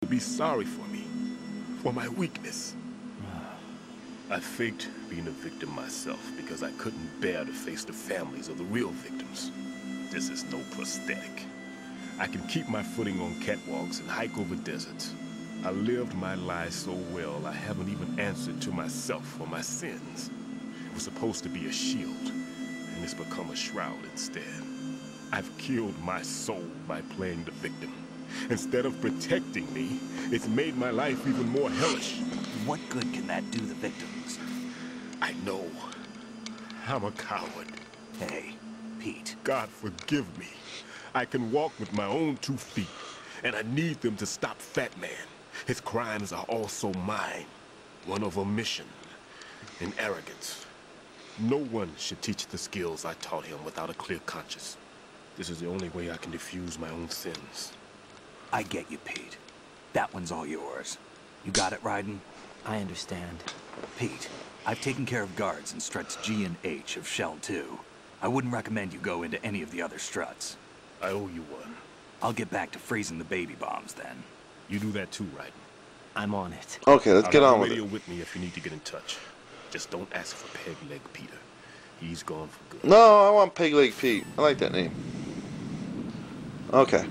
to be sorry for me, for my weakness. I faked being a victim myself because I couldn't bear to face the families of the real victims. This is no prosthetic. I can keep my footing on catwalks and hike over deserts. I lived my life so well I haven't even answered to myself for my sins. It was supposed to be a shield, and it's become a shroud instead. I've killed my soul by playing the victim. Instead of protecting me, it's made my life even more hellish. What good can that do the victims? I know. I'm a coward. Hey, Pete. God forgive me. I can walk with my own two feet, and I need them to stop Fat Man. His crimes are also mine. One of omission and arrogance. No one should teach the skills I taught him without a clear conscience. This is the only way I can diffuse my own sins. I get you, Pete. That one's all yours. You got it, Raiden? I understand. Pete, I've taken care of guards in struts G and H of Shell 2. I wouldn't recommend you go into any of the other struts. I owe you one. I'll get back to freezing the baby bombs then. You do that too, Raiden. I'm on it. Okay, let's I'll get have on the with radio it. with me if you need to get in touch. Just don't ask for Peg Leg Peter. He's gone for good. No, I want Peg Leg Pete. I like that name. Okay.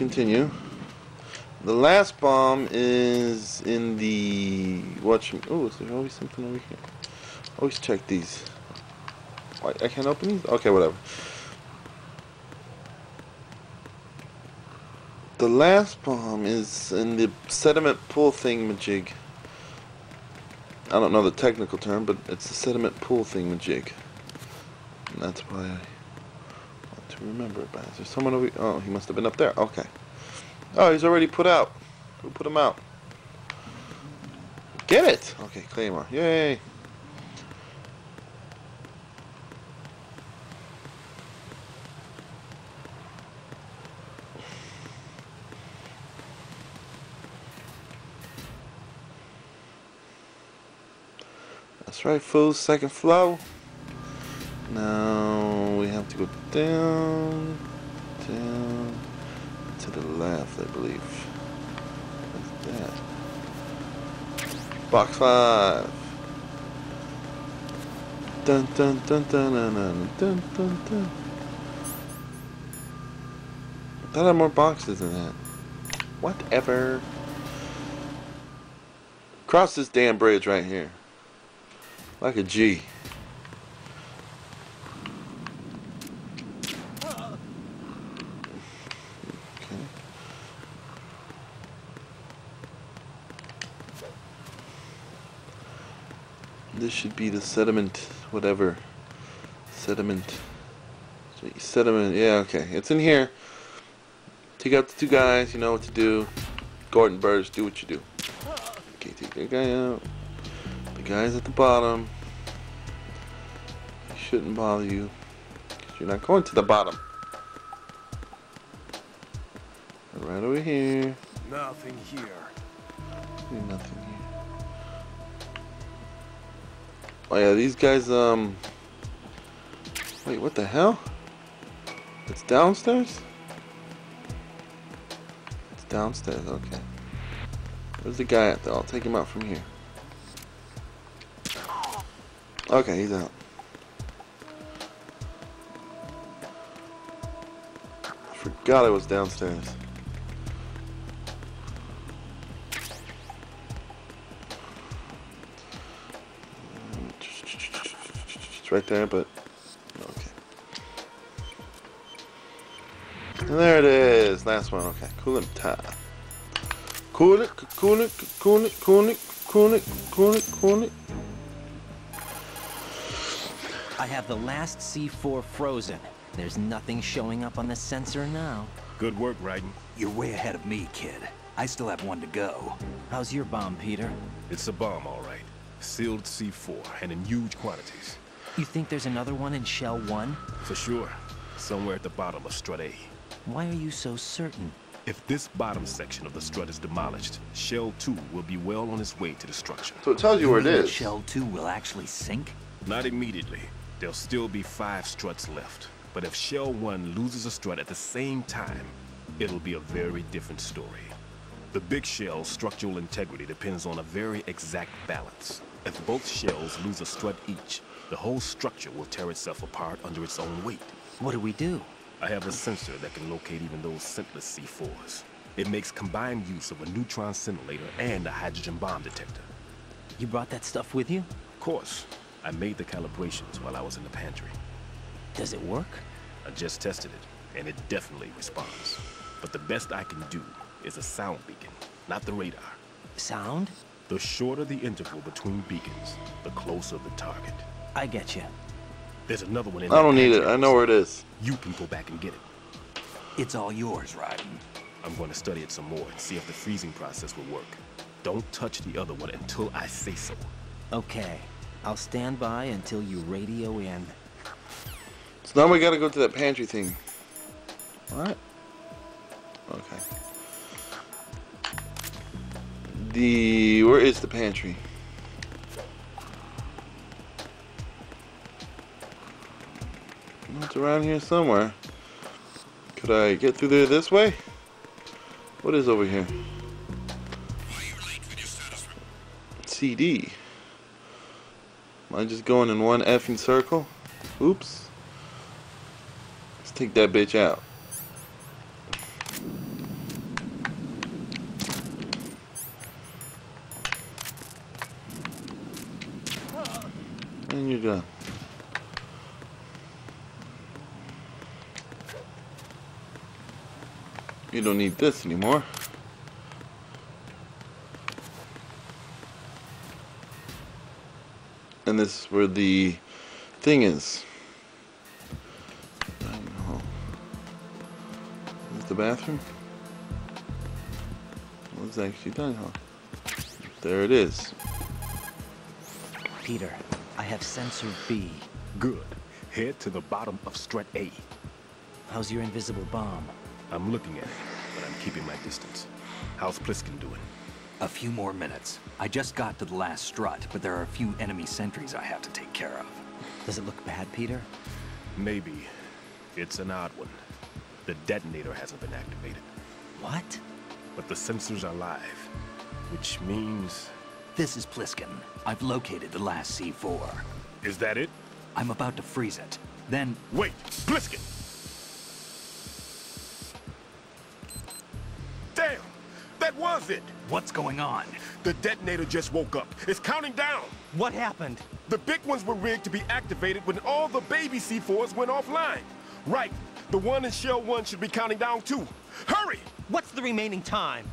Continue. The last bomb is in the watch. Oh, is there always something over here? Always check these. Why, I can't open these? Okay, whatever. The last bomb is in the sediment pool thingamajig. I don't know the technical term, but it's the sediment pool thingamajig. And that's why I to remember it. But is there someone over Oh, he must have been up there. Okay. Oh, he's already put out. Who put him out? Get it! Okay, Claymore. Yay! That's right, fools. Second flow. Have to go down, down, to the left, I believe. What's that? Box five. Dun dun dun dun dun dun dun dun dun. I thought I had more boxes than that. Whatever. Cross this damn bridge right here. Like a G. Okay. This should be the sediment, whatever. Sediment. Sediment, yeah, okay. It's in here. Take out the two guys, you know what to do. Gordon Burge, do what you do. Okay, take that guy out. The guys at the bottom. Shouldn't bother you. Because you're not going to the bottom. Right over here. Nothing here. There's nothing here. Oh yeah, these guys, um... Wait, what the hell? It's downstairs? It's downstairs, okay. Where's the guy at though? I'll take him out from here. Okay, he's out. Forgot I was downstairs. It's right there, but okay. And there it is. Last one. Okay. Coolant time. Cool it, cool it, cool it, cool it, cool it, cool it, cool it. I have the last C4 frozen. There's nothing showing up on the sensor now. Good work, Raiden. You're way ahead of me, kid. I still have one to go. How's your bomb, Peter? It's a bomb, all right. Sealed C4, and in huge quantities. You think there's another one in Shell 1? For sure. Somewhere at the bottom of Strut A. Why are you so certain? If this bottom section of the strut is demolished, Shell 2 will be well on its way to destruction. So it tells you where it is. Shell 2 will actually sink? Not immediately. There'll still be five struts left. But if Shell 1 loses a strut at the same time, it'll be a very different story. The big shell's structural integrity depends on a very exact balance. If both shells lose a strut each, the whole structure will tear itself apart under its own weight. What do we do? I have a sensor that can locate even those scentless C4s. It makes combined use of a neutron scintillator and a hydrogen bomb detector. You brought that stuff with you? Of course, I made the calibrations while I was in the pantry. Does it work? I just tested it, and it definitely responds. But the best I can do is a sound beacon, not the radar. Sound? The shorter the interval between beacons, the closer the target. I get you. There's another one in I don't need it. I know where it is. You can go back and get it. It's all yours, Raiden. I'm going to study it some more and see if the freezing process will work. Don't touch the other one until I say so. Okay. I'll stand by until you radio in. So now we gotta go to that pantry thing. What? Okay. The where is the pantry? It's around here somewhere. Could I get through there this way? What is over here? CD. Am I just going in one effing circle? Oops. Let's take that bitch out. And you're done. You don't need this anymore. And this is where the thing is. Is the bathroom? What's actually done, huh? There it is. Peter, I have sensor B. Good. Head to the bottom of strut A. How's your invisible bomb? I'm looking at it, but I'm keeping my distance. How's Pliskin doing? A few more minutes. I just got to the last strut, but there are a few enemy sentries I have to take care of. Does it look bad, Peter? Maybe. It's an odd one. The detonator hasn't been activated, What? but the sensors are live, which means... This is Pliskin. I've located the last C4. Is that it? I'm about to freeze it. Then, Wait! Pliskin! Damn! That was it! what's going on? The detonator just woke up. It's counting down! What happened? The big ones were rigged to be activated when all the baby C4s went offline. Right. The one in Shell 1 should be counting down too. Hurry! What's the remaining time?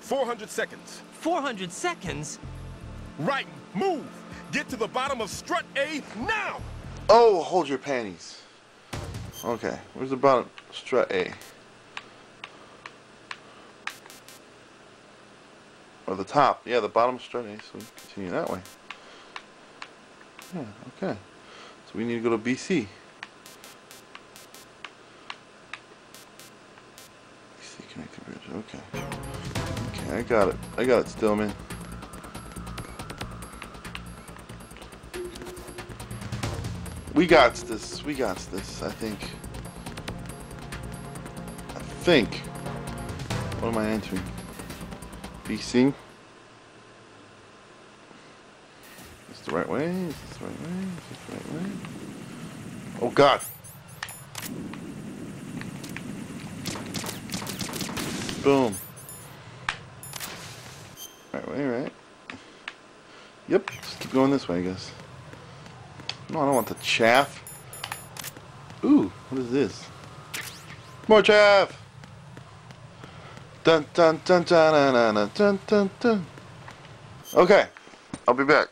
400 seconds. 400 seconds? Right. Move! Get to the bottom of strut A now! Oh, hold your panties. Okay, where's the bottom? Strut A. Or the top. Yeah, the bottom strut A, so continue that way. Yeah, okay. So we need to go to BC. BC connected bridge, okay. I got it. I got it still, man. We got this. We got this. I think. I think. What am I entering? BC. Is the right way? Is this the right way? Is this the right way? Oh God. Boom way, right? Yep, just keep going this way, I guess. No, I don't want the chaff. Ooh, what is this? More chaff! Dun dun dun dun dun dun dun dun. Okay, I'll be back.